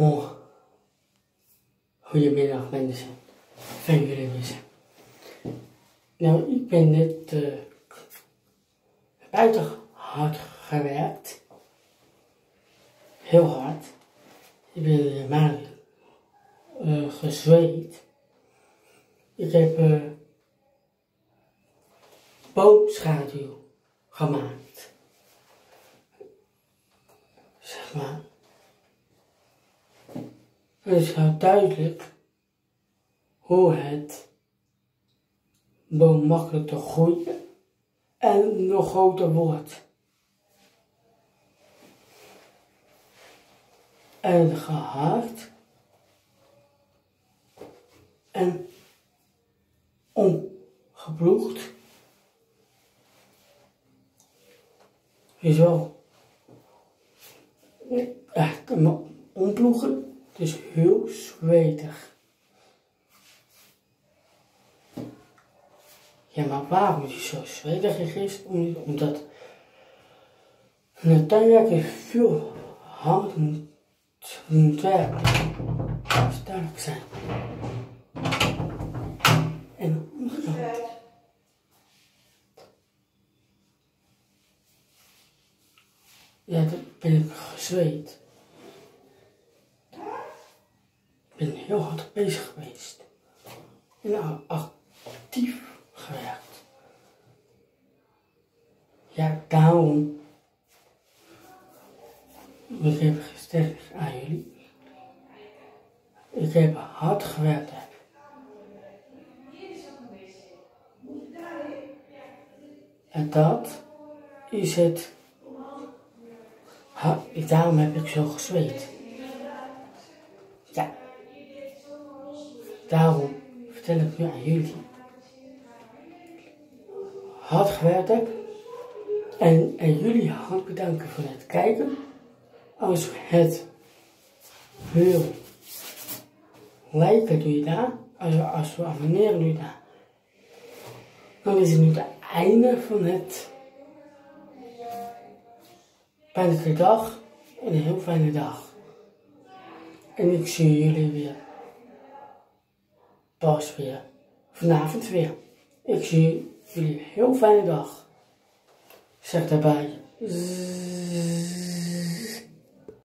Oh, goedemiddag mensen, fijn jullie weer. Nou, ik ben net uh, buiten hard gewerkt. Heel hard. Ik ben uh, gezweet. Ik heb uh, boomschaduw gemaakt. Zeg maar. Is heel duidelijk hoe het boom te groeien en nog groter wordt. En gehard en ongeploegd. Is wel echt omploegen. Is heel zwetig. Ja, maar waarom is hij zo zwetig is? Omdat tuinwerk is veel harder moet duidelijk zijn. En onderkant. Ja, dat ben ik gezweet. Ik ben heel hard bezig geweest. En actief gewerkt. Ja, daarom ik heb gesteld aan jullie. Ik heb hard gewerkt. En dat is het. Ha, daarom heb ik zo gezweet. Daarom vertel ik nu aan jullie. Hard gewerkt heb. En, en jullie hard bedanken voor het kijken. Als het wil liken doe je daar. Als, als we abonneren doe je daar. Dan is het nu het einde van het pijnlijke dag. En een heel fijne dag. En ik zie jullie weer. Pas weer. Vanavond weer. Ik zie jullie een heel fijne dag. Zeg daarbij.